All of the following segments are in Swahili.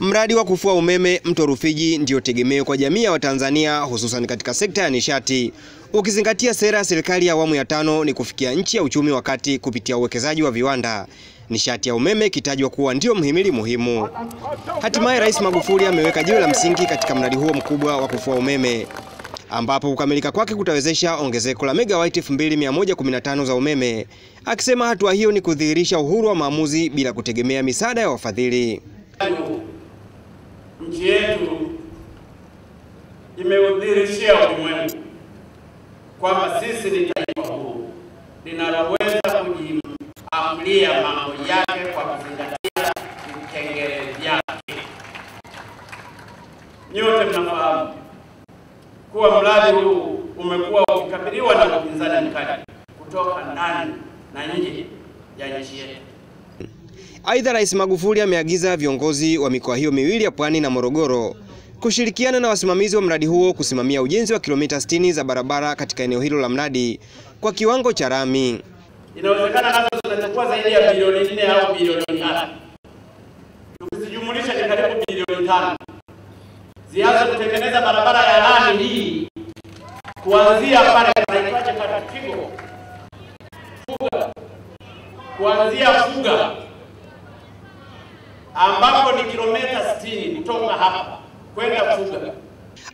Mradi wa kufua umeme mto Rufiji ndio tegemeo kwa jamii ya Watanzania hususan katika sekta ya nishati, ukizingatia sera ya serikali ya awamu ya tano ni kufikia nchi ya uchumi wa kati kupitia uwekezaji wa viwanda, nishati ya umeme ikitajwa kuwa ndio mhimili muhimu. Hatimaye Rais Magufuli ameweka jiwe la msingi katika mradi huo mkubwa wa kufua umeme ambapo kukamilika kwake kutawezesha ongezeko la megawati 2115 za umeme, akisema hatua hiyo ni kudhihirisha uhuru wa maamuzi bila kutegemea misaada ya wafadhili. Nchi yetu imeudhirishia ulimwengu kwamba sisi ni taifa huru linaloweza kujiamulia mambo yake kwa kuzingatia vipengele vyake. Nyote mnafahamu kuwa mradi huu umekuwa ukikabiliwa na upinzani mkali kutoka ndani na nje ya nchi yetu. Aidha, Rais Magufuli ameagiza viongozi wa mikoa hiyo miwili ya Pwani na Morogoro kushirikiana na wasimamizi wa mradi huo kusimamia ujenzi wa kilomita 60 za barabara katika eneo hilo la mradi kwa kiwango cha rami. Inawezekana nazo zinachukua zaidi ya bilioni 4 au bilioni 5. tukizijumulisha ni karibu bilioni 5. zianze kutengeneza barabara ya lami hii kuanzia pale panaitwaje pale Kigo Fuga, kuanzia Fuga ambapo ni kilomita 60 kutoka hapa kwenda Fuga.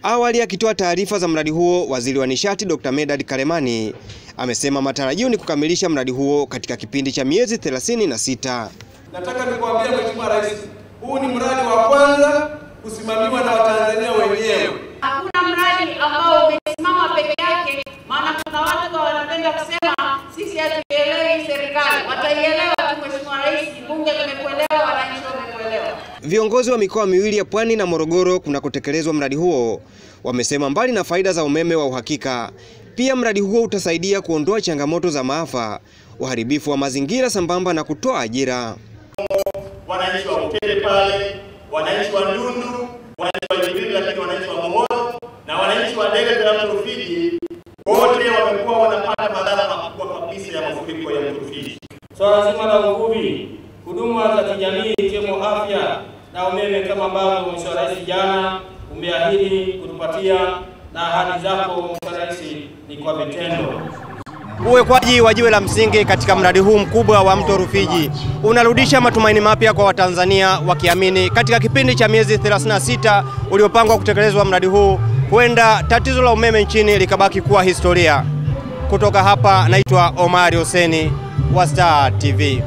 Awali akitoa taarifa za mradi huo, waziri wa nishati Dr. Medad Kalemani amesema matarajio ni kukamilisha mradi huo katika kipindi cha miezi 36. Nataka nikuambia Mheshimiwa Rais, huu ni mradi wa kwanza kusimamiwa na Watanzania wenyewe. Hakuna mradi ambao umesimama peke yake, maana kuna watu wanapenda kusema sisi hatuielewi serikali. Wataielewa tu Mheshimiwa Rais, bunge limekuelewa, wananchi wamekuelewa. Viongozi wa mikoa miwili ya Pwani na Morogoro kunakotekelezwa mradi huo wamesema mbali na faida za umeme wa uhakika, pia mradi huo utasaidia kuondoa changamoto za maafa, uharibifu wa mazingira sambamba na kutoa ajira. Wananchi wa Ukele pale, wananchi wa Ndundu, wananchi wa Ibilili, lakini wananchi wa Mohoro na wananchi wa Dele na Mto Rufiji wote wamekuwa wanapata madhara makubwa kabisa ya mafuriko ya Rufiji. Swala zima la uvuvi, huduma za kijamii ikiwemo afya na umeme, kama ambavyo Mheshimiwa Rais jana umeahidi kutupatia, na ahadi zako Mheshimiwa Rais ni kwa vitendo. Uwekwaji wa jiwe la msingi katika mradi huu mkubwa wa mto Rufiji unarudisha matumaini mapya kwa Watanzania wakiamini katika kipindi cha miezi 36 uliopangwa kutekelezwa mradi huu huenda tatizo la umeme nchini likabaki kuwa historia. Kutoka hapa naitwa Omari hoseni wa Star TV.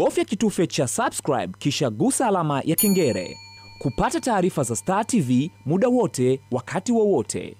Bofya kitufe cha subscribe kisha gusa alama ya kengele kupata taarifa za Star TV muda wote wakati wowote.